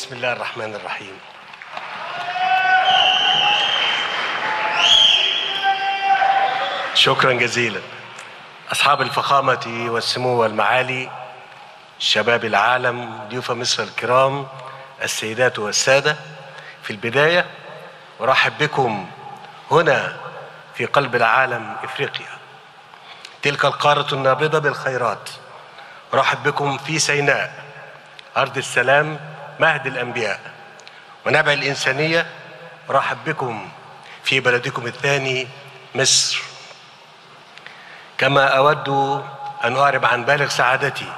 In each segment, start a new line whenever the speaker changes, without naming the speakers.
بسم الله الرحمن الرحيم. شكرا جزيلا. أصحاب الفخامة والسمو والمعالي شباب العالم ضيوف مصر الكرام السيدات والسادة في البداية أرحب بكم هنا في قلب العالم إفريقيا. تلك القارة النابضة بالخيرات. أرحب بكم في سيناء. أرض السلام مهد الأنبياء. ونبع الإنسانية أرحب بكم في بلدكم الثاني مصر. كما أود أن أعرب عن بالغ سعادتي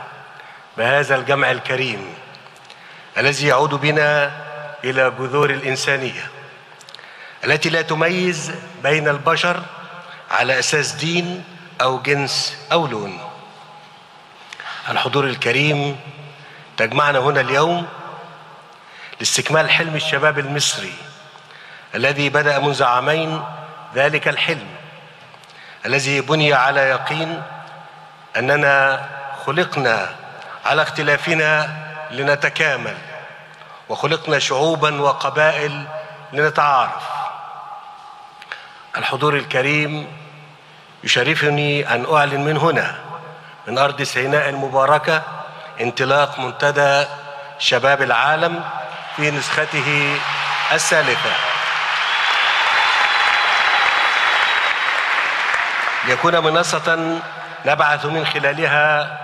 بهذا الجمع الكريم الذي يعود بنا إلى جذور الإنسانية التي لا تميز بين البشر على أساس دين أو جنس أو لون. الحضور الكريم تجمعنا هنا اليوم لاستكمال حلم الشباب المصري الذي بدأ منذ عامين ذلك الحلم الذي بني على يقين أننا خلقنا على اختلافنا لنتكامل وخلقنا شعوبا وقبائل لنتعارف. الحضور الكريم يشرفني أن أعلن من هنا من أرض سيناء المباركة انطلاق منتدى شباب العالم في نسخته الثالثة. ليكون منصة نبعث من خلالها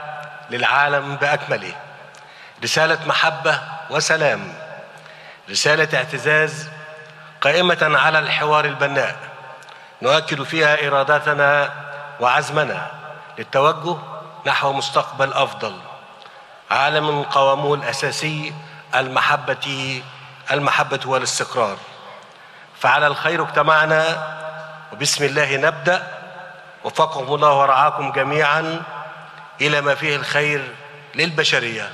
للعالم بأكمله. رسالة محبة وسلام. رسالة اعتزاز قائمة على الحوار البناء. نؤكد فيها إرادتنا وعزمنا للتوجه نحو مستقبل أفضل. عالم قوامه الأساسي المحبة المحبة والاستقرار. فعلى الخير اجتمعنا وبسم الله نبدأ وفقكم الله ورعاكم جميعا إلى ما فيه الخير للبشرية.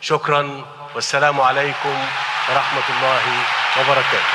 شكرا والسلام عليكم ورحمة الله وبركاته.